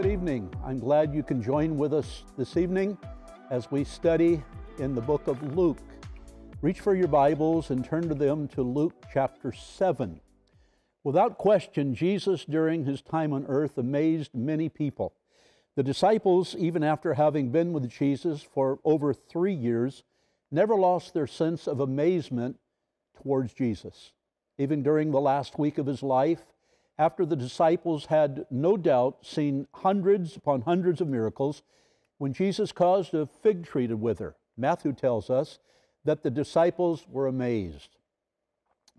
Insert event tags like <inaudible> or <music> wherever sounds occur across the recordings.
Good evening. I'm glad you can join with us this evening as we study in the book of Luke. Reach for your Bibles and turn to them to Luke chapter 7. Without question, Jesus during his time on earth amazed many people. The disciples, even after having been with Jesus for over three years, never lost their sense of amazement towards Jesus. Even during the last week of his life, after the disciples had no doubt seen hundreds upon hundreds of miracles, when Jesus caused a fig tree to wither, Matthew tells us that the disciples were amazed.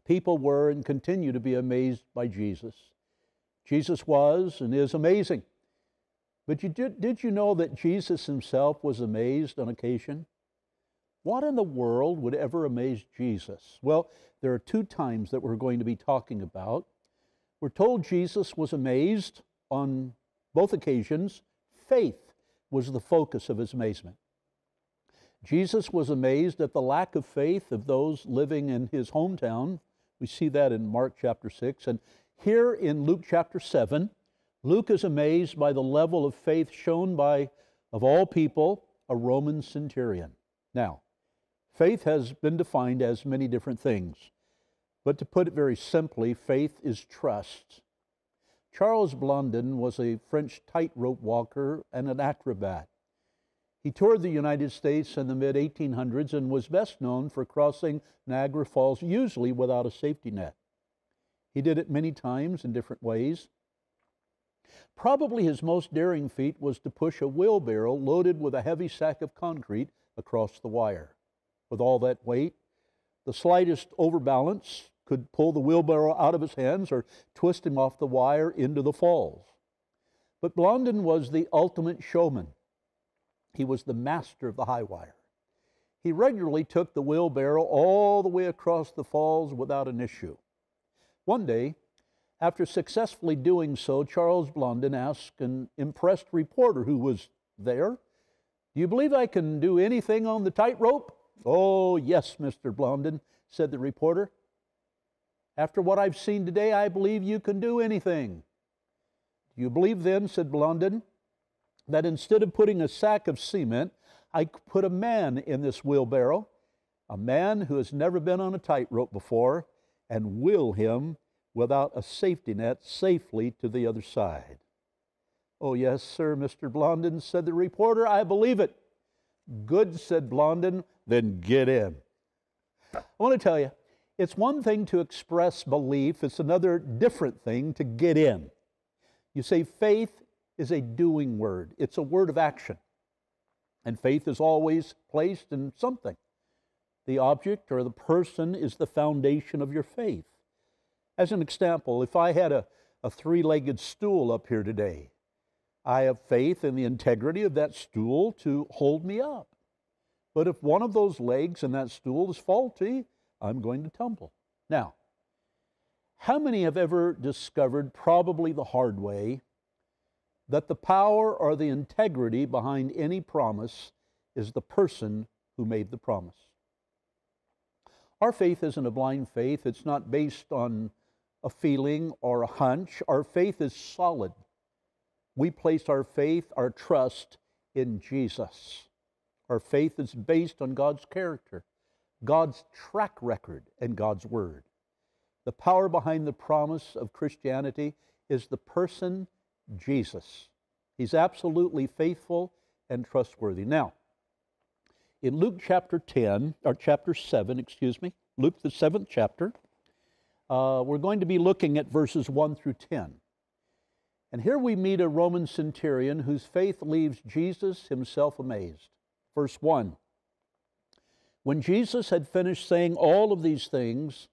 People were and continue to be amazed by Jesus. Jesus was and is amazing. But you did, did you know that Jesus himself was amazed on occasion? What in the world would ever amaze Jesus? Well, there are two times that we're going to be talking about. We're told Jesus was amazed on both occasions. Faith was the focus of his amazement. Jesus was amazed at the lack of faith of those living in his hometown. We see that in Mark chapter 6. And here in Luke chapter 7, Luke is amazed by the level of faith shown by, of all people, a Roman centurion. Now, faith has been defined as many different things. But to put it very simply, faith is trust. Charles Blondin was a French tightrope walker and an acrobat. He toured the United States in the mid 1800s and was best known for crossing Niagara Falls, usually without a safety net. He did it many times in different ways. Probably his most daring feat was to push a wheelbarrow loaded with a heavy sack of concrete across the wire. With all that weight, the slightest overbalance could pull the wheelbarrow out of his hands or twist him off the wire into the falls. But Blondin was the ultimate showman. He was the master of the high wire. He regularly took the wheelbarrow all the way across the falls without an issue. One day, after successfully doing so, Charles Blondin asked an impressed reporter who was there, Do you believe I can do anything on the tightrope? Oh, yes, Mr. Blondin, said the reporter. After what I've seen today, I believe you can do anything. You believe then, said Blondin, that instead of putting a sack of cement, I put a man in this wheelbarrow, a man who has never been on a tightrope before, and wheel him without a safety net safely to the other side? Oh, yes, sir, Mr. Blondin, said the reporter, I believe it. Good, said Blondin, then get in. I want to tell you, it's one thing to express belief, it's another different thing to get in. You say faith is a doing word, it's a word of action. And faith is always placed in something. The object or the person is the foundation of your faith. As an example, if I had a, a three legged stool up here today, I have faith in the integrity of that stool to hold me up. But if one of those legs in that stool is faulty, I'm going to tumble. Now, how many have ever discovered, probably the hard way, that the power or the integrity behind any promise is the person who made the promise? Our faith isn't a blind faith, it's not based on a feeling or a hunch. Our faith is solid. We place our faith, our trust in Jesus. Our faith is based on God's character. God's track record and God's Word. The power behind the promise of Christianity is the person Jesus. He's absolutely faithful and trustworthy. Now, in Luke chapter 10, or chapter 7, excuse me, Luke the seventh chapter, uh, we're going to be looking at verses 1 through 10. And here we meet a Roman centurion whose faith leaves Jesus himself amazed. Verse 1 when Jesus had finished saying all of these things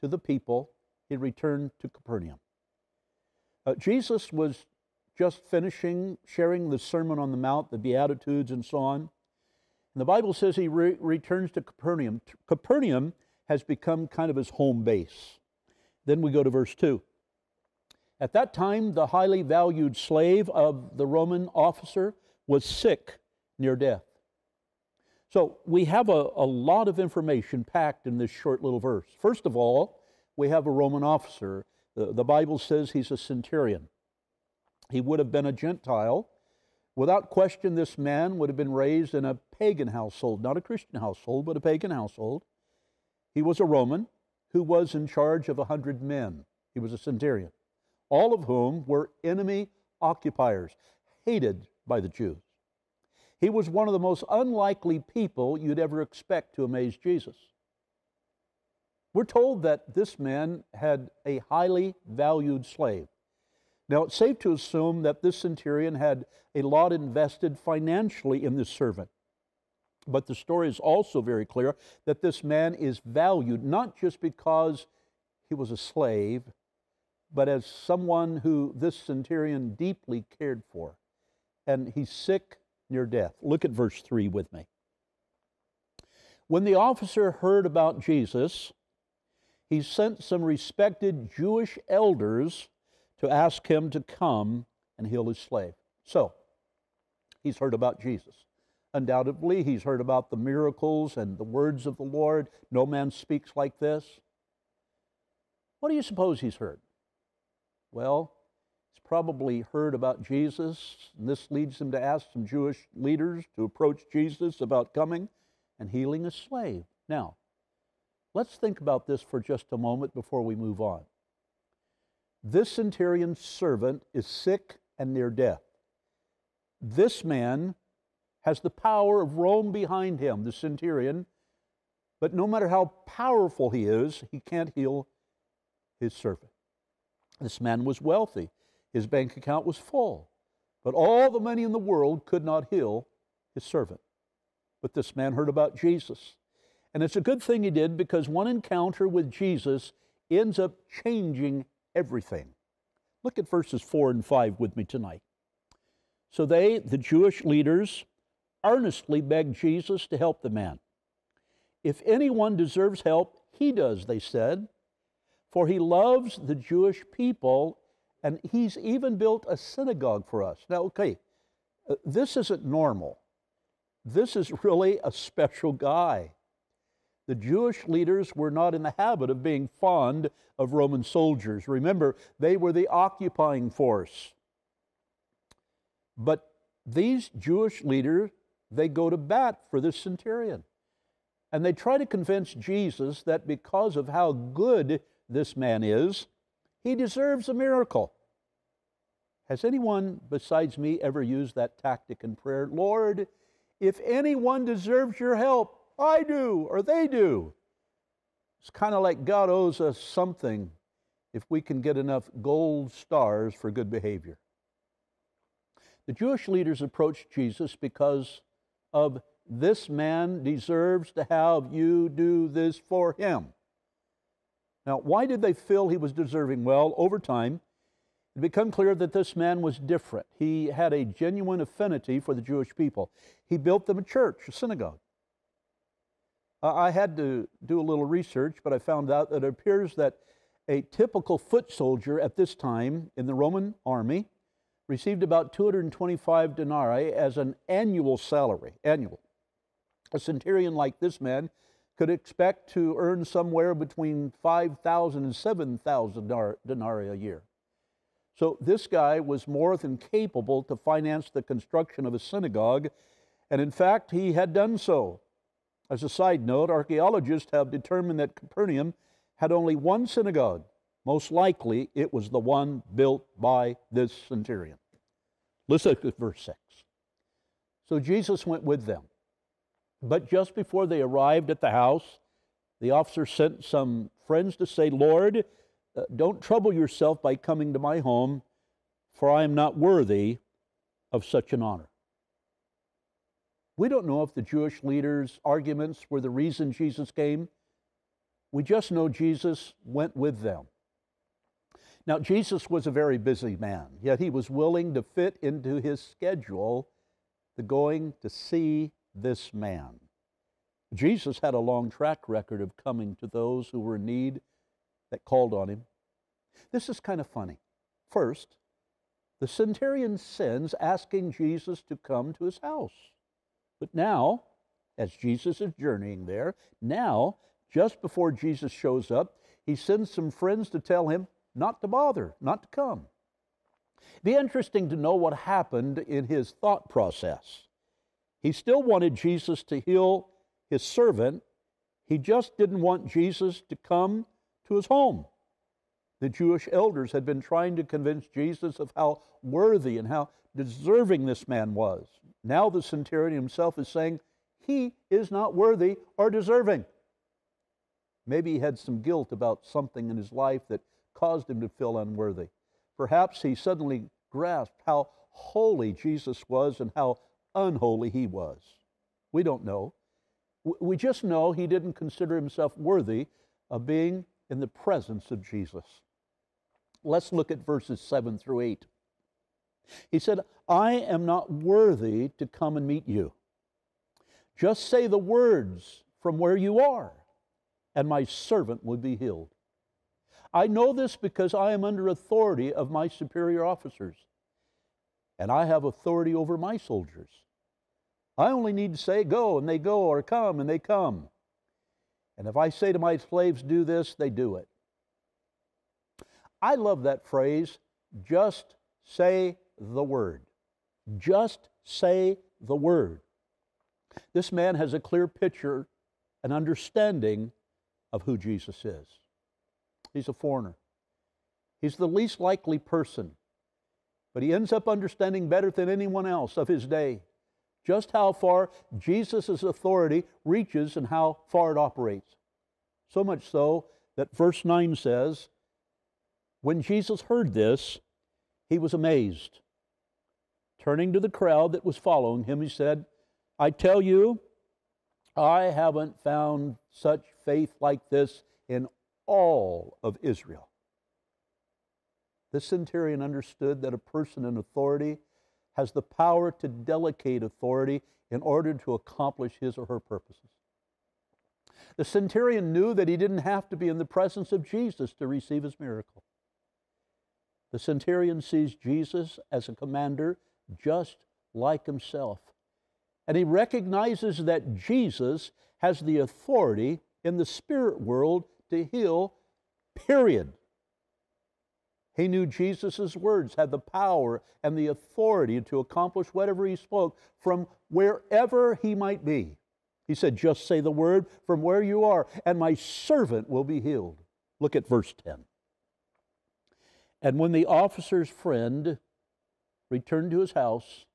to the people, he returned to Capernaum. Uh, Jesus was just finishing sharing the Sermon on the Mount, the Beatitudes, and so on. And the Bible says he re- returns to Capernaum. Capernaum has become kind of his home base. Then we go to verse 2. At that time, the highly valued slave of the Roman officer was sick near death. So we have a, a lot of information packed in this short little verse. First of all, we have a Roman officer. The, the Bible says he's a centurion. He would have been a Gentile. Without question, this man would have been raised in a pagan household, not a Christian household, but a pagan household. He was a Roman who was in charge of a hundred men. He was a centurion, all of whom were enemy occupiers, hated by the Jews. He was one of the most unlikely people you'd ever expect to amaze Jesus. We're told that this man had a highly valued slave. Now, it's safe to assume that this centurion had a lot invested financially in this servant. But the story is also very clear that this man is valued not just because he was a slave, but as someone who this centurion deeply cared for. And he's sick near death. Look at verse 3 with me. When the officer heard about Jesus, he sent some respected Jewish elders to ask him to come and heal his slave. So, he's heard about Jesus. Undoubtedly, he's heard about the miracles and the words of the Lord. No man speaks like this. What do you suppose he's heard? Well, probably heard about Jesus, and this leads him to ask some Jewish leaders to approach Jesus about coming and healing a slave. Now, let's think about this for just a moment before we move on. This centurion's servant is sick and near death. This man has the power of Rome behind him, the centurion, but no matter how powerful he is, he can't heal his servant. This man was wealthy, his bank account was full, but all the money in the world could not heal his servant. But this man heard about Jesus. And it's a good thing he did because one encounter with Jesus ends up changing everything. Look at verses 4 and 5 with me tonight. So they, the Jewish leaders, earnestly begged Jesus to help the man. If anyone deserves help, he does, they said, for he loves the Jewish people, and he's even built a synagogue for us. Now, okay, uh, this isn't normal. This is really a special guy. The Jewish leaders were not in the habit of being fond of Roman soldiers. Remember, they were the occupying force. But these Jewish leaders, they go to bat for this centurion. And they try to convince Jesus that because of how good this man is, he deserves a miracle. Has anyone besides me ever used that tactic in prayer? Lord, if anyone deserves your help, I do, or they do. It's kind of like God owes us something if we can get enough gold stars for good behavior. The Jewish leaders approached Jesus because of this man deserves to have you do this for him. Now, why did they feel he was deserving? Well, over time, it became clear that this man was different. He had a genuine affinity for the Jewish people. He built them a church, a synagogue. I had to do a little research, but I found out that it appears that a typical foot soldier at this time in the Roman army received about 225 denarii as an annual salary, annual. A centurion like this man could expect to earn somewhere between 5,000 and 7,000 denarii a year. So this guy was more than capable to finance the construction of a synagogue, and in fact, he had done so. As a side note, archaeologists have determined that Capernaum had only one synagogue. Most likely, it was the one built by this centurion. Listen to verse 6. So Jesus went with them. But just before they arrived at the house, the officer sent some friends to say, Lord, uh, don't trouble yourself by coming to my home, for I am not worthy of such an honor. We don't know if the Jewish leaders' arguments were the reason Jesus came. We just know Jesus went with them. Now, Jesus was a very busy man, yet he was willing to fit into his schedule the going to see this man. Jesus had a long track record of coming to those who were in need that called on him. This is kind of funny. First, the centurion sends asking Jesus to come to his house. But now, as Jesus is journeying there, now, just before Jesus shows up, he sends some friends to tell him not to bother, not to come. Be interesting to know what happened in his thought process. He still wanted Jesus to heal his servant, he just didn't want Jesus to come to his home. The Jewish elders had been trying to convince Jesus of how worthy and how deserving this man was. Now the centurion himself is saying, He is not worthy or deserving. Maybe he had some guilt about something in his life that caused him to feel unworthy. Perhaps he suddenly grasped how holy Jesus was and how unholy he was. We don't know. We just know he didn't consider himself worthy of being in the presence of Jesus. Let's look at verses 7 through 8. He said, I am not worthy to come and meet you. Just say the words from where you are, and my servant will be healed. I know this because I am under authority of my superior officers, and I have authority over my soldiers. I only need to say, Go, and they go, or come, and they come. And if I say to my slaves, Do this, they do it. I love that phrase, just say the word. Just say the word. This man has a clear picture, an understanding of who Jesus is. He's a foreigner. He's the least likely person, but he ends up understanding better than anyone else of his day just how far Jesus' authority reaches and how far it operates. So much so that verse 9 says, When Jesus heard this, he was amazed. Turning to the crowd that was following him, he said, I tell you, I haven't found such faith like this in all of Israel. The centurion understood that a person in authority has the power to delegate authority in order to accomplish his or her purposes. The centurion knew that he didn't have to be in the presence of Jesus to receive his miracle. The centurion sees Jesus as a commander just like himself. And he recognizes that Jesus has the authority in the spirit world to heal, period. He knew Jesus' words had the power and the authority to accomplish whatever he spoke from wherever he might be. He said, Just say the word from where you are, and my servant will be healed. Look at verse 10. And when the officer's friend returned to his house,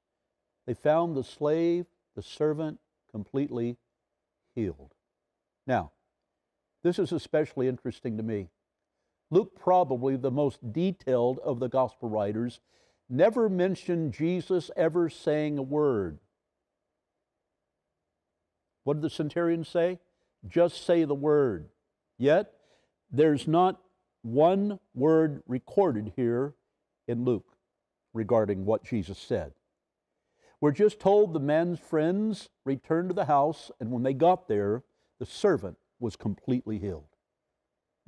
they found the slave, the servant, completely healed. Now, this is especially interesting to me. Luke, probably the most detailed of the gospel writers, never mentioned Jesus ever saying a word. What did the centurion say? Just say the word. Yet, there's not one word recorded here in Luke regarding what Jesus said. We're just told the man's friends returned to the house, and when they got there, the servant was completely healed.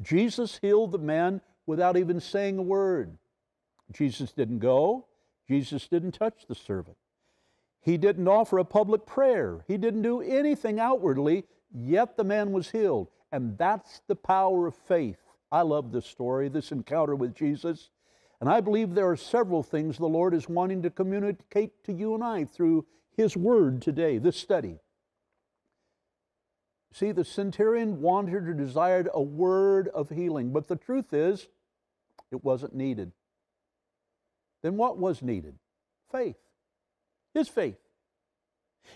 Jesus healed the man without even saying a word. Jesus didn't go, Jesus didn't touch the servant. He didn't offer a public prayer. He didn't do anything outwardly, yet the man was healed. And that's the power of faith. I love this story, this encounter with Jesus. And I believe there are several things the Lord is wanting to communicate to you and I through His Word today, this study. See, the centurion wanted or desired a word of healing, but the truth is, it wasn't needed. Then what was needed? Faith. His faith.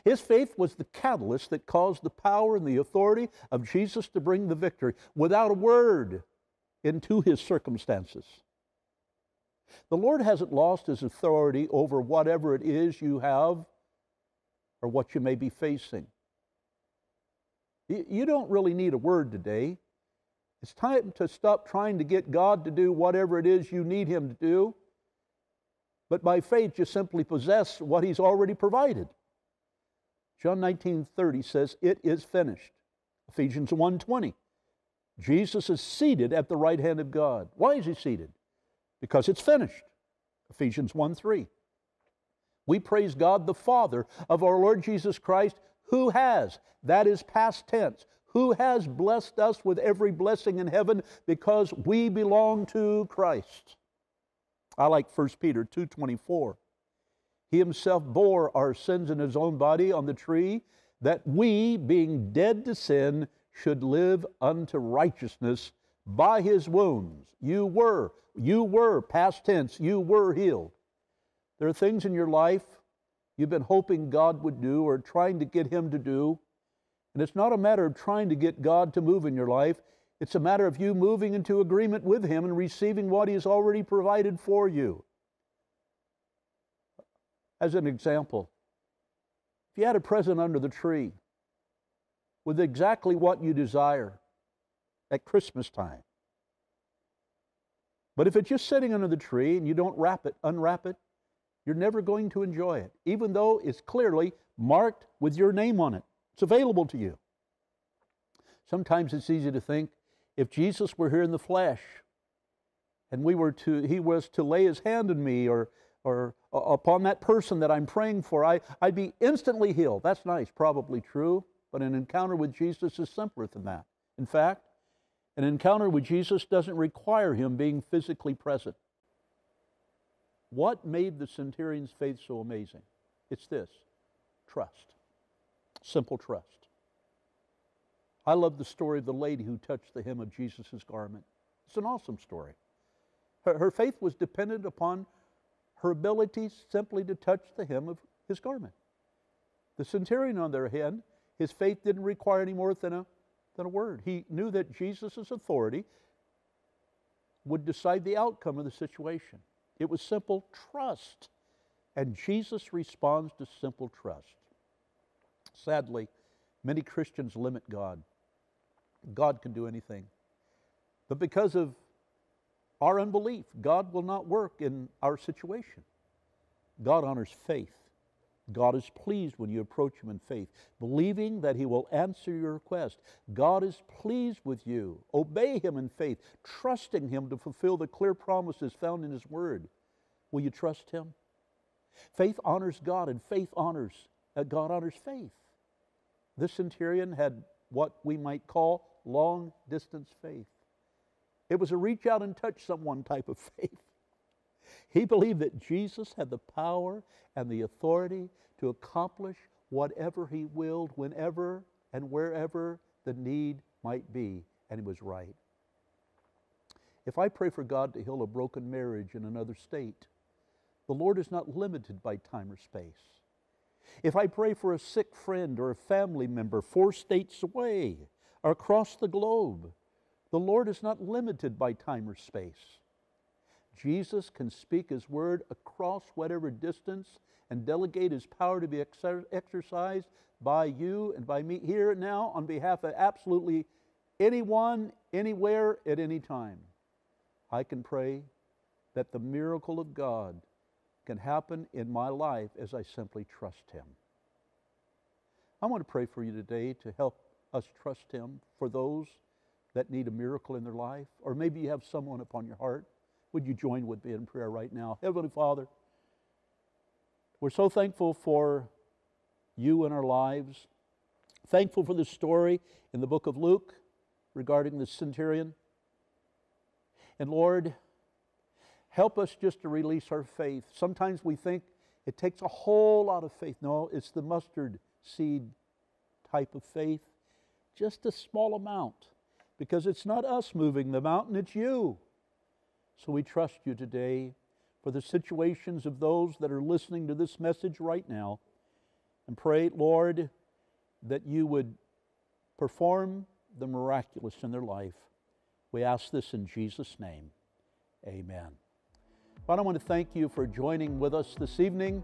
His faith was the catalyst that caused the power and the authority of Jesus to bring the victory without a word into his circumstances. The Lord hasn't lost his authority over whatever it is you have or what you may be facing. You don't really need a word today. It's time to stop trying to get God to do whatever it is you need Him to do, but by faith just simply possess what He's already provided. John 19 30 says, It is finished. Ephesians 1 20. Jesus is seated at the right hand of God. Why is He seated? Because it's finished. Ephesians 1 3. We praise God the Father of our Lord Jesus Christ who has, that is past tense, who has blessed us with every blessing in heaven because we belong to Christ. I like 1 Peter 2:24. He himself bore our sins in his own body on the tree that we being dead to sin should live unto righteousness by his wounds. You were, you were past tense, you were healed. There are things in your life you've been hoping God would do or trying to get him to do. And it's not a matter of trying to get God to move in your life. It's a matter of you moving into agreement with Him and receiving what He has already provided for you. As an example, if you had a present under the tree with exactly what you desire at Christmas time, but if it's just sitting under the tree and you don't wrap it, unwrap it, you're never going to enjoy it, even though it's clearly marked with your name on it. It's available to you. Sometimes it's easy to think if Jesus were here in the flesh and we were to, he was to lay his hand on me or, or uh, upon that person that I'm praying for, I, I'd be instantly healed. That's nice, probably true, but an encounter with Jesus is simpler than that. In fact, an encounter with Jesus doesn't require him being physically present. What made the centurion's faith so amazing? It's this trust, simple trust. I love the story of the lady who touched the hem of Jesus' garment. It's an awesome story. Her, her faith was dependent upon her ability simply to touch the hem of his garment. The centurion, on the other hand, his faith didn't require any more than a, than a word. He knew that Jesus' authority would decide the outcome of the situation. It was simple trust. And Jesus responds to simple trust. Sadly, many Christians limit God. God can do anything. But because of our unbelief, God will not work in our situation. God honors faith. God is pleased when you approach Him in faith, believing that He will answer your request. God is pleased with you. Obey Him in faith, trusting Him to fulfill the clear promises found in His Word. Will you trust Him? Faith honors God, and faith honors, uh, God honors faith. This centurion had what we might call long distance faith. It was a reach out and touch someone type of <laughs> faith. He believed that Jesus had the power and the authority to accomplish whatever he willed, whenever and wherever the need might be, and he was right. If I pray for God to heal a broken marriage in another state, the Lord is not limited by time or space. If I pray for a sick friend or a family member four states away, or across the globe. The Lord is not limited by time or space. Jesus can speak His word across whatever distance and delegate His power to be exer- exercised by you and by me here and now on behalf of absolutely anyone, anywhere, at any time. I can pray that the miracle of God can happen in my life as I simply trust Him. I want to pray for you today to help us trust Him for those that need a miracle in their life? Or maybe you have someone upon your heart. Would you join with me in prayer right now? Heavenly Father, we're so thankful for you in our lives. Thankful for the story in the book of Luke regarding the centurion. And Lord, help us just to release our faith. Sometimes we think it takes a whole lot of faith. No, it's the mustard seed type of faith just a small amount because it's not us moving the mountain, it's you. So we trust you today for the situations of those that are listening to this message right now and pray, Lord, that you would perform the miraculous in their life. We ask this in Jesus' name. Amen. Well, I want to thank you for joining with us this evening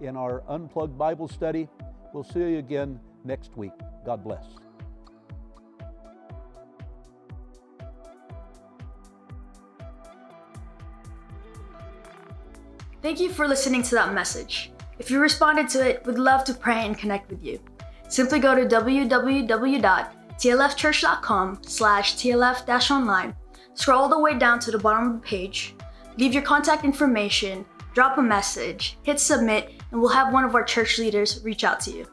in our Unplugged Bible study. We'll see you again next week. God bless. Thank you for listening to that message. If you responded to it, we'd love to pray and connect with you. Simply go to www.tlfchurch.com slash tlf-online, scroll all the way down to the bottom of the page, leave your contact information, drop a message, hit submit, and we'll have one of our church leaders reach out to you.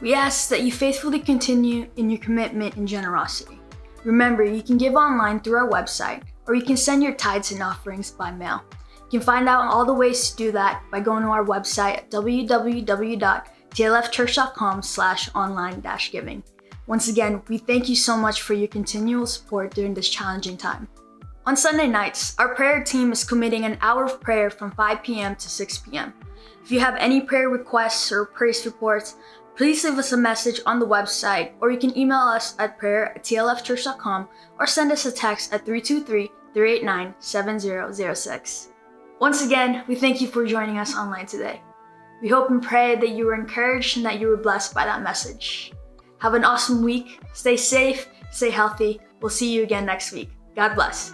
We ask that you faithfully continue in your commitment and generosity. Remember, you can give online through our website, or you can send your tithes and offerings by mail. You can find out all the ways to do that by going to our website at www.tlfchurch.com slash online dash giving. Once again, we thank you so much for your continual support during this challenging time. On Sunday nights, our prayer team is committing an hour of prayer from 5 p.m. to 6 p.m. If you have any prayer requests or praise reports, please leave us a message on the website or you can email us at prayer at tlfchurch.com or send us a text at 323 389 7006. Once again, we thank you for joining us online today. We hope and pray that you were encouraged and that you were blessed by that message. Have an awesome week. Stay safe, stay healthy. We'll see you again next week. God bless.